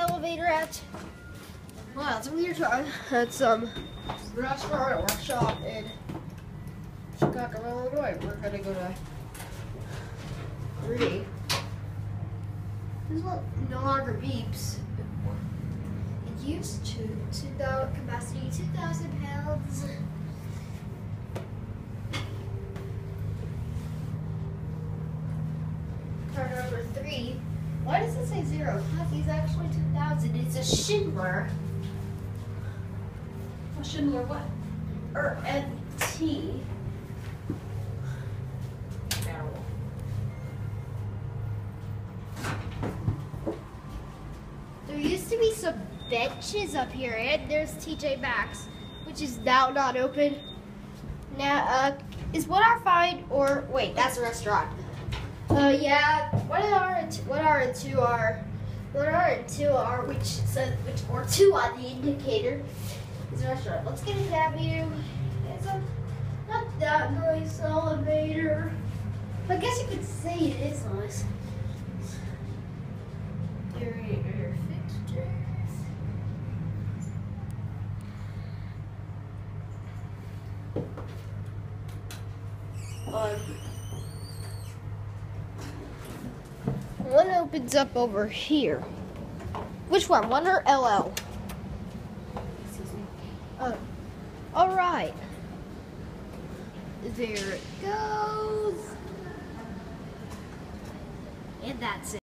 elevator at? Wow, it's a weird time. It's um restaurant workshop in Chicago, Illinois. We're gonna go to three. This one no longer beeps. It used to. to 2,000 capacity, 2,000 pounds. Car number three. Why does it say zero? He's actually 2,000. It's a Schindler. A Schindler what? Or MT. Barrel. There used to be some benches up here, and there's TJ Maxx, which is now not open. Now, uh, is what I find or wait, that's a restaurant. Uh, yeah, what are what are two are, what are two are, which says which or two on the indicator is restaurant. Let's get a view. It's a not that nice elevator. I guess you could say it is nice. Interior fixtures. Um, one opens up over here. Which one? One or LL? Excuse me. Oh, all right. There it goes. And that's it.